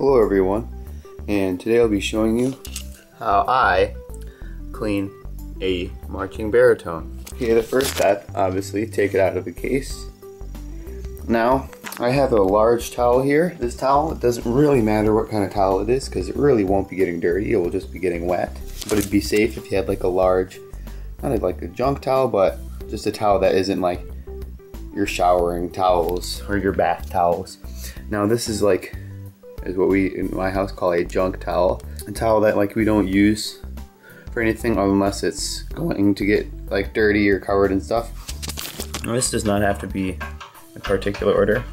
Hello everyone, and today I'll be showing you how I clean a marching baritone. Okay, the first step, obviously, take it out of the case. Now, I have a large towel here. This towel, it doesn't really matter what kind of towel it is because it really won't be getting dirty, it will just be getting wet. But it'd be safe if you had like a large, not like a junk towel, but just a towel that isn't like your showering towels or your bath towels. Now this is like is what we in my house call a junk towel. A towel that like we don't use for anything unless it's going to get like dirty or covered and stuff. This does not have to be a particular order.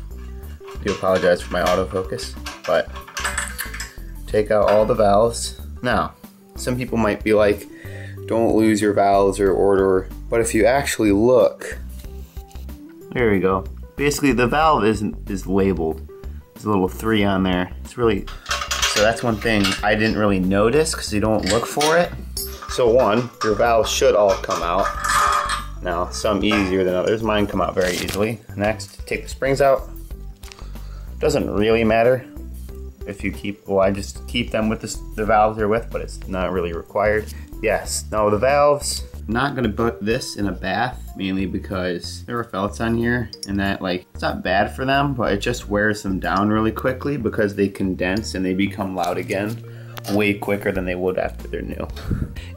I do apologize for my autofocus, but take out all the valves. Now, some people might be like, don't lose your valves or order, but if you actually look, there we go. Basically, the valve isn't is labeled. There's a little three on there. It's really so that's one thing I didn't really notice because you don't look for it. So one, your valves should all come out. Now, some easier than others. Mine come out very easily. Next, take the springs out. Doesn't really matter if you keep, well, I just keep them with the, the valves they're with, but it's not really required. Yes, now the valves, not gonna put this in a bath mainly because there are felts on here and that like it's not bad for them but it just wears them down really quickly because they condense and they become loud again way quicker than they would after they're new.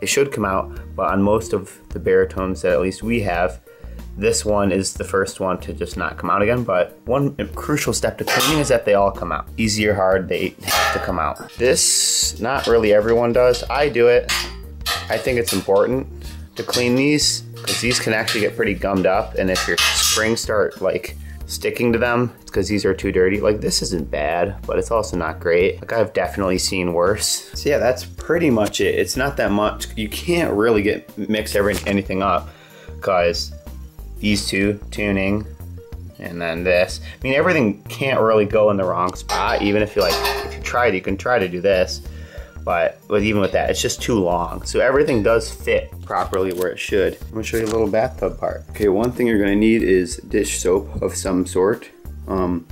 It should come out but on most of the baritones that at least we have this one is the first one to just not come out again but one crucial step to cleaning is that they all come out. Easy or hard they have to come out. This not really everyone does. I do it. I think it's important to clean these because these can actually get pretty gummed up and if your springs start like sticking to them because these are too dirty. Like this isn't bad but it's also not great. Like I've definitely seen worse. So yeah that's pretty much it. It's not that much. You can't really get mix every anything up because these two tuning and then this. I mean everything can't really go in the wrong spot even if you like if you tried you can try to do this but with, even with that, it's just too long. So everything does fit properly where it should. I'm gonna show you a little bathtub part. Okay, one thing you're gonna need is dish soap of some sort. Um,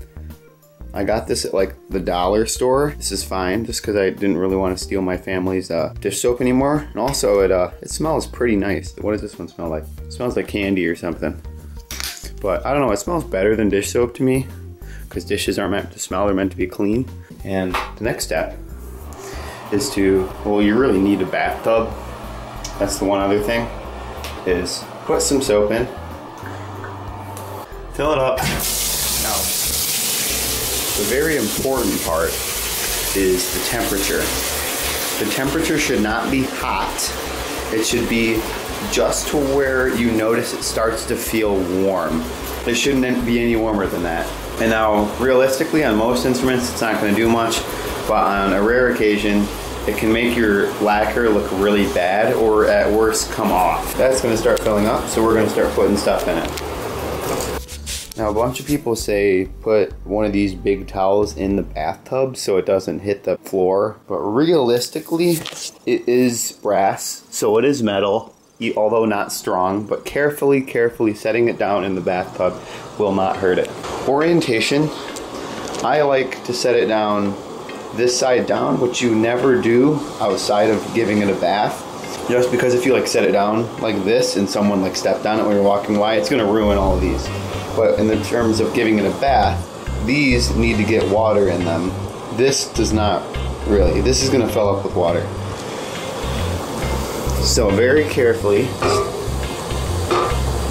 I got this at like the dollar store. This is fine, just because I didn't really want to steal my family's uh, dish soap anymore. And also, it uh, it smells pretty nice. What does this one smell like? It smells like candy or something. But I don't know, it smells better than dish soap to me, because dishes aren't meant to smell, they're meant to be clean. And the next step is to, well, you really need a bathtub. That's the one other thing, is put some soap in, fill it up. Now, the very important part is the temperature. The temperature should not be hot. It should be just to where you notice it starts to feel warm. It shouldn't be any warmer than that. And now, realistically, on most instruments, it's not going to do much, but on a rare occasion, it can make your lacquer look really bad or at worst come off. That's going to start filling up, so we're going to start putting stuff in it. Now a bunch of people say put one of these big towels in the bathtub so it doesn't hit the floor, but realistically it is brass, so it is metal, although not strong, but carefully, carefully setting it down in the bathtub will not hurt it. Orientation, I like to set it down this side down, which you never do outside of giving it a bath. Just because if you like set it down like this and someone like stepped on it when you're walking by, it's gonna ruin all of these. But in the terms of giving it a bath, these need to get water in them. This does not really. This is gonna fill up with water. So very carefully,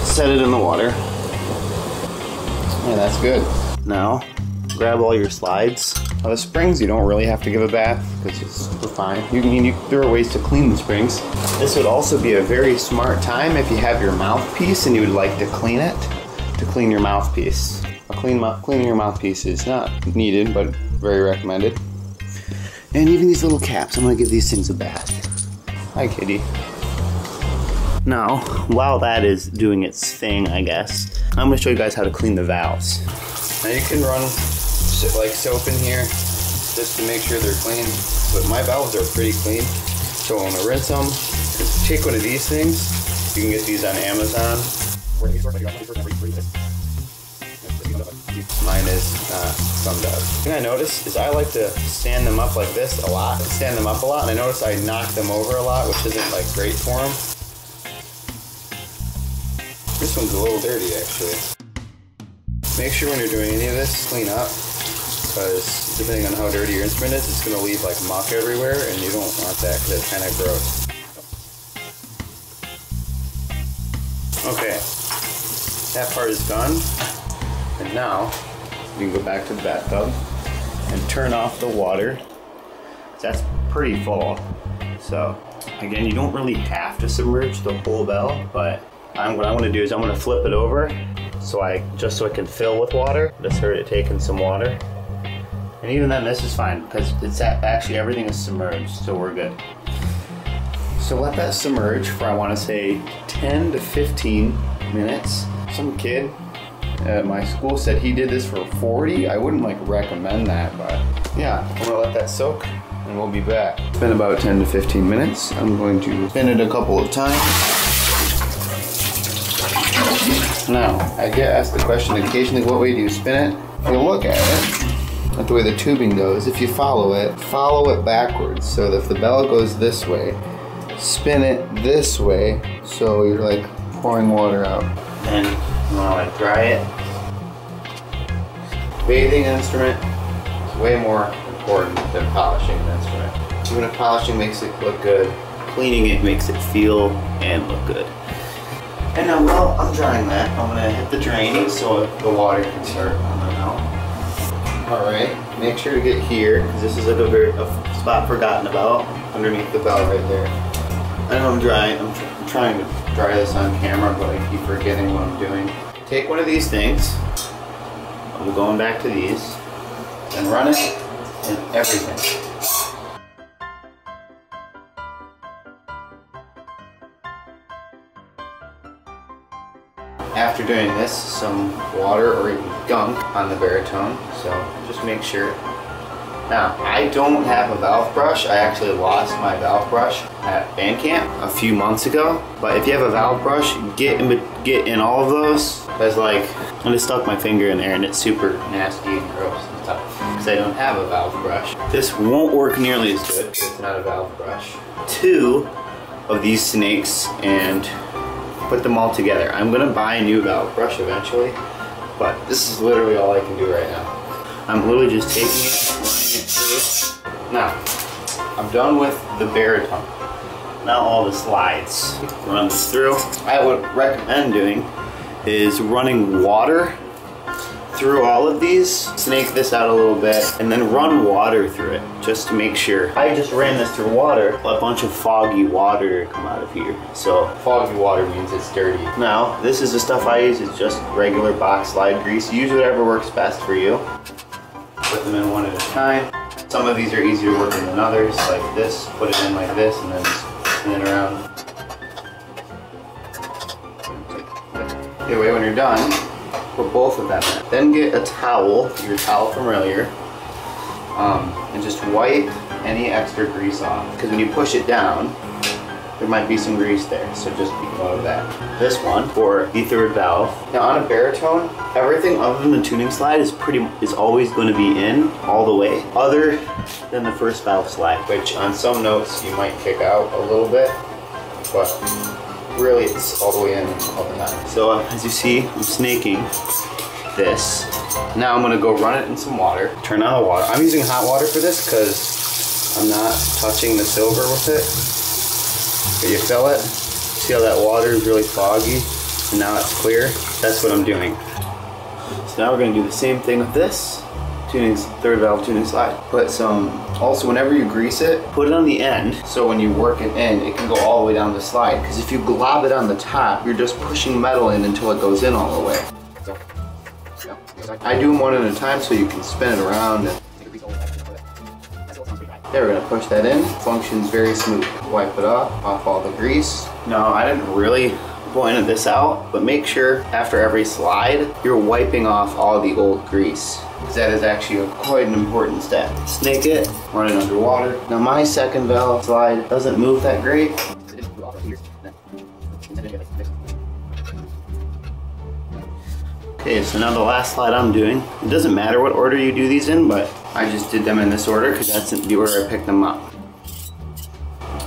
set it in the water. And that's good. Now, grab all your slides uh, the springs, you don't really have to give a bath because it's fine. You can you, there are ways to clean the springs. This would also be a very smart time if you have your mouthpiece and you would like to clean it, to clean your mouthpiece. A clean cleaning your mouthpiece is not needed, but very recommended. And even these little caps, I'm gonna give these things a bath. Hi, kitty. Now, while that is doing its thing, I guess, I'm gonna show you guys how to clean the valves. Now you can run like soap in here just to make sure they're clean. But my valves are pretty clean. So I'm gonna rinse them. Take one of these things. You can get these on Amazon. Mine is uh, some does. Thing I noticed is I like to stand them up like this a lot, stand them up a lot, and I notice I knock them over a lot, which isn't like great for them. This one's a little dirty actually. Make sure when you're doing any of this, clean up, because depending on how dirty your instrument is, it's gonna leave like muck everywhere, and you don't want that because it's kind of gross. Okay, that part is done. And now, you can go back to the bathtub and turn off the water. That's pretty full. So, again, you don't really have to submerge the whole bell, but I'm, what I want to do is I'm going to flip it over so I just so it can fill with water. Just heard it taking some water. And even then, this is fine because it's actually everything is submerged, so we're good. So let that submerge for I want to say 10 to 15 minutes. Some kid at my school said he did this for 40. I wouldn't like recommend that, but yeah, I'm gonna let that soak and we'll be back. It's been about 10 to 15 minutes. I'm going to spin it a couple of times. Now, I get asked the question occasionally, what way do you spin it? You look at it, the way the tubing goes, if you follow it, follow it backwards. So if the bell goes this way, spin it this way so you're like pouring water out. And you want to like dry it. Bathing instrument is way more important than polishing an instrument. Even if polishing makes it look good, cleaning it makes it feel and look good. And now while I'm drying that, I'm gonna hit the drain so the water can start. All right, make sure to get here because this is like a very a spot forgotten about underneath the bell right there. I know I'm drying. I'm, tr I'm trying to dry this on camera, but I keep forgetting what I'm doing. Take one of these things. I'm going back to these and run it in everything. After doing this, some water or even gunk on the baritone, so just make sure now, I don't have a valve brush. I actually lost my valve brush at Bandcamp a few months ago. But if you have a valve brush, get in, get in all of those. That's like, I just stuck my finger in there and it's super nasty and gross and stuff. Because I don't have a valve brush. This won't work nearly as good because it's not a valve brush. Two of these snakes and put them all together. I'm gonna buy a new valve brush eventually, but this is literally all I can do right now. I'm literally just taking it, through. now, I'm done with the baritone. Now all the slides. Run through. I would recommend doing is running water through all of these, snake this out a little bit, and then run water through it, just to make sure. I just ran this through water, a bunch of foggy water come out of here. So foggy water means it's dirty. Now, this is the stuff I use, it's just regular Bach slide grease. Use whatever works best for you. Put them in one at a time. Some of these are easier working than others, like this. Put it in like this and then spin it around. Anyway, when you're done, put both of them. Then get a towel, your towel from earlier, um, and just wipe any extra grease off. Because when you push it down, there might be some grease there, so just be note of that. This one for the third valve. Now on a baritone, everything other than the tuning slide is pretty is always going to be in all the way, other than the first valve slide, which on some notes you might kick out a little bit, but really it's all the way in all the time. So uh, as you see, I'm snaking this. Now I'm gonna go run it in some water. Turn on the water. I'm using hot water for this because I'm not touching the silver with it. But you fill it, see how that water is really foggy, and now it's clear? That's what I'm doing. So now we're gonna do the same thing with this, tuning, third valve tuning slide. Put some, also whenever you grease it, put it on the end, so when you work it in, it can go all the way down the slide. Because if you glob it on the top, you're just pushing metal in until it goes in all the way. I do them one at a time so you can spin it around Okay, we're gonna push that in. Functions very smooth. Wipe it off, off all the grease. No, I didn't really point this out, but make sure after every slide, you're wiping off all the old grease. That is actually a, quite an important step. Snake it, run it underwater. Now my second valve slide doesn't move that great. Okay, so now the last slide I'm doing, it doesn't matter what order you do these in, but I just did them in this order because that's the order I picked them up.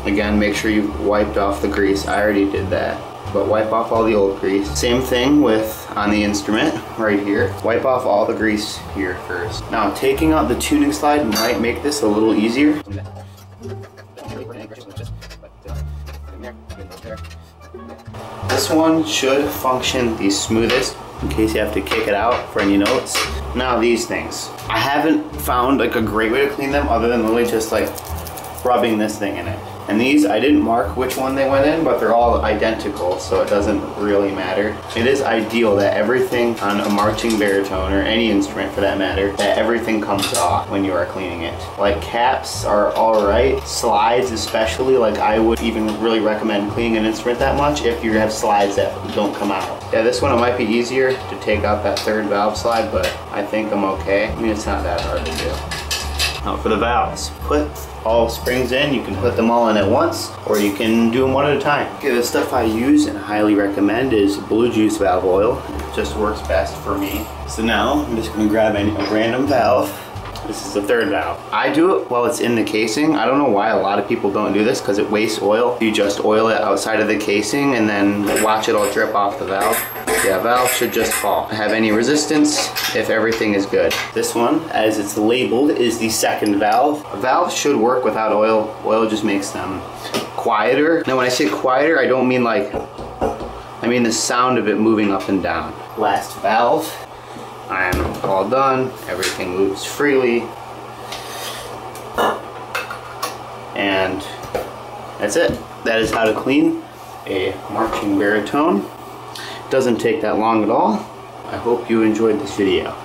Again, make sure you wiped off the grease. I already did that. But wipe off all the old grease. Same thing with on the instrument right here. Wipe off all the grease here first. Now taking out the tuning slide might make this a little easier. This one should function the smoothest in case you have to kick it out for any notes. Now these things. I haven't found like a great way to clean them other than literally just like rubbing this thing in it. And these, I didn't mark which one they went in, but they're all identical, so it doesn't really matter. It is ideal that everything on a marching baritone, or any instrument for that matter, that everything comes off when you are cleaning it. Like caps are alright, slides especially, like I would even really recommend cleaning an instrument that much if you have slides that don't come out. Yeah, this one it might be easier to take out that third valve slide, but I think I'm okay. I mean, it's not that hard to do. Now for the valves, put all springs in. You can put them all in at once or you can do them one at a time. Okay, the stuff I use and highly recommend is Blue Juice valve oil. It just works best for me. So now I'm just gonna grab a random valve this is the third valve. I do it while it's in the casing. I don't know why a lot of people don't do this because it wastes oil. You just oil it outside of the casing and then watch it all drip off the valve. Yeah, valve should just fall. Have any resistance if everything is good. This one, as it's labeled, is the second valve. Valves should work without oil. Oil just makes them quieter. Now when I say quieter, I don't mean like, I mean the sound of it moving up and down. Last valve I'm all done. Everything moves freely. And that's it. That is how to clean a marching baritone. Doesn't take that long at all. I hope you enjoyed this video.